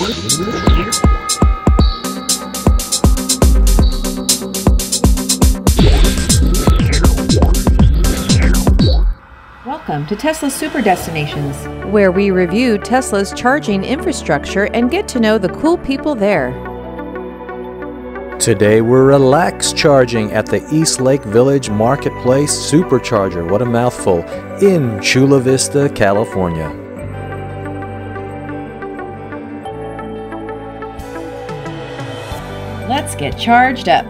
Welcome to Tesla Super Destinations. where we review Tesla's charging infrastructure and get to know the cool people there. Today we're relax charging at the East Lake Village Marketplace Supercharger. What a mouthful. In Chula Vista, California. Let's get charged up.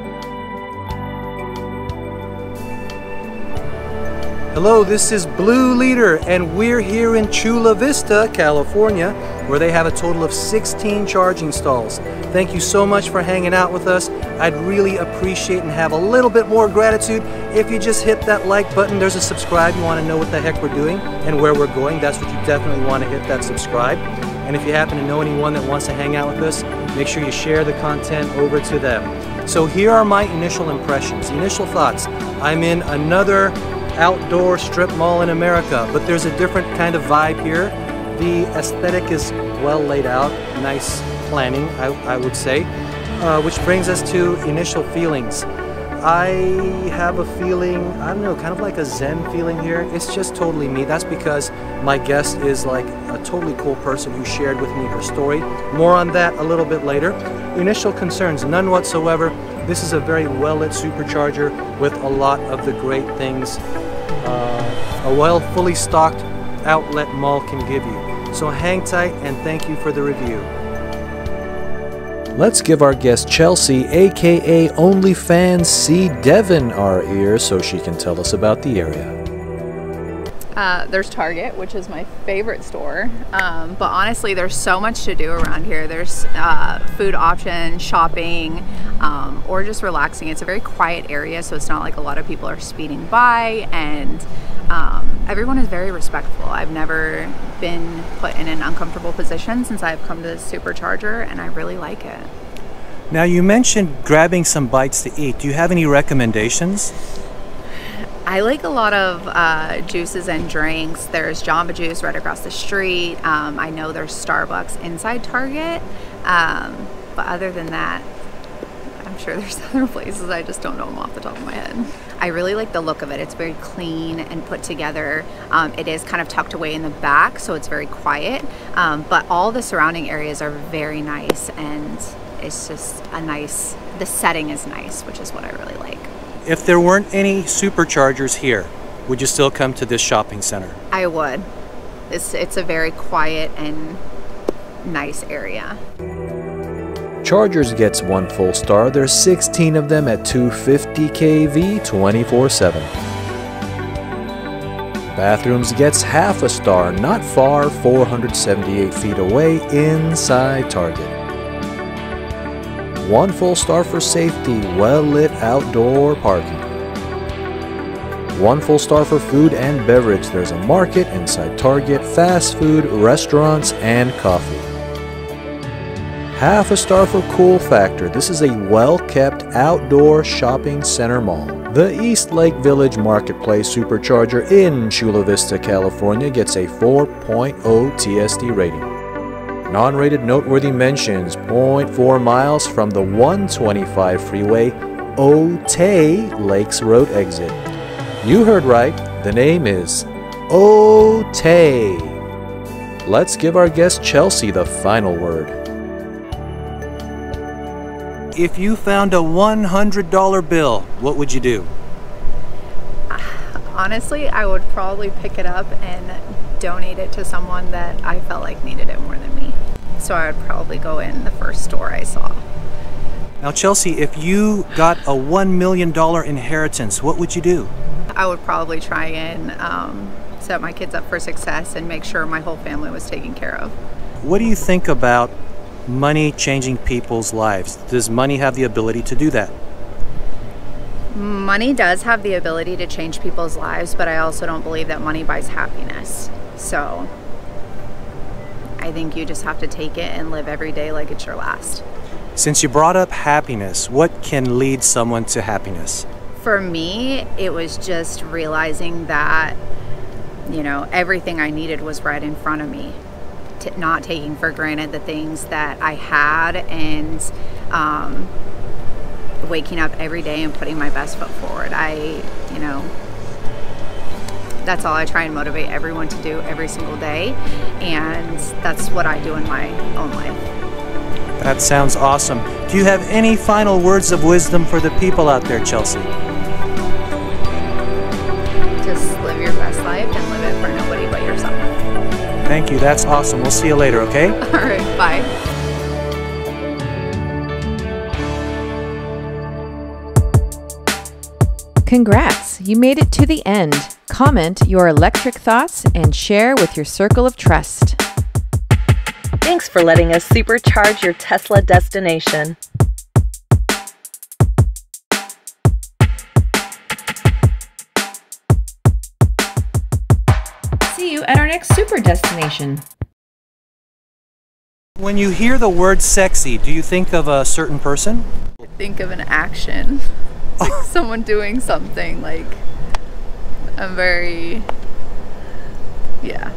Hello, this is Blue Leader, and we're here in Chula Vista, California, where they have a total of 16 charging stalls. Thank you so much for hanging out with us. I'd really appreciate and have a little bit more gratitude if you just hit that like button. There's a subscribe. You want to know what the heck we're doing and where we're going. That's what you definitely want to hit that subscribe. And if you happen to know anyone that wants to hang out with us, make sure you share the content over to them. So here are my initial impressions, initial thoughts. I'm in another outdoor strip mall in America, but there's a different kind of vibe here. The aesthetic is well laid out, nice planning, I, I would say, uh, which brings us to initial feelings. I have a feeling, I don't know, kind of like a Zen feeling here. It's just totally me. That's because my guest is like a totally cool person who shared with me her story. More on that a little bit later. Initial concerns, none whatsoever. This is a very well lit supercharger with a lot of the great things uh, a well fully stocked outlet mall can give you. So hang tight and thank you for the review. Let's give our guest Chelsea, aka OnlyFans C. Devon, our ear so she can tell us about the area. Uh, there's Target, which is my favorite store. Um, but honestly, there's so much to do around here. There's uh, food options, shopping, um, or just relaxing. It's a very quiet area, so it's not like a lot of people are speeding by, and um, everyone is very respectful. I've never been put in an uncomfortable position since I've come to this supercharger, and I really like it. Now, you mentioned grabbing some bites to eat. Do you have any recommendations? I like a lot of uh, juices and drinks. There's Jamba Juice right across the street. Um, I know there's Starbucks inside Target. Um, but other than that, I'm sure there's other places. I just don't know them off the top of my head. I really like the look of it. It's very clean and put together. Um, it is kind of tucked away in the back, so it's very quiet. Um, but all the surrounding areas are very nice, and it's just a nice. The setting is nice, which is what I really like. If there weren't any superchargers here, would you still come to this shopping center? I would. It's it's a very quiet and nice area. Chargers gets one full star. There's 16 of them at 250 kV 24 7. Bathrooms gets half a star, not far, 478 feet away, inside Target. One full star for safety, well lit outdoor parking. One full star for food and beverage. There's a market inside Target, fast food, restaurants, and coffee. Half a star for cool factor. This is a well kept outdoor shopping center mall. The East Lake Village Marketplace Supercharger in Chula Vista, California gets a 4.0 TSD rating. Non rated noteworthy mentions 0.4 miles from the 125 freeway Otay Lakes Road exit. You heard right, the name is Otay. Let's give our guest Chelsea the final word. If you found a $100 bill, what would you do? Honestly, I would probably pick it up and donate it to someone that I felt like needed it more than me. So I would probably go in the first store I saw. Now, Chelsea, if you got a $1 million inheritance, what would you do? I would probably try and um, set my kids up for success and make sure my whole family was taken care of. What do you think about money changing people's lives? Does money have the ability to do that? Money does have the ability to change people's lives, but I also don't believe that money buys happiness. So I think you just have to take it and live every day like it's your last. Since you brought up happiness, what can lead someone to happiness? For me, it was just realizing that, you know, everything I needed was right in front of me. t- not taking for granted the things that I had and um, waking up every day and putting my best foot forward. I, you know, that's all I try and motivate everyone to do every single day. And that's what I do in my own life. That sounds awesome. Do you have any final words of wisdom for the people out there, Chelsea? Just live your best life and live it for nobody but yourself. Thank you. That's awesome. We'll see you later, okay? All right, bye. Congrats! You made it to the end. Comment your electric thoughts and share with your circle of trust. Thanks for letting us supercharge your Tesla destination. See you at our next super destination. When you hear the word sexy, do you think of a certain person? I Think of an action, like someone doing something. Like I'm very, yeah.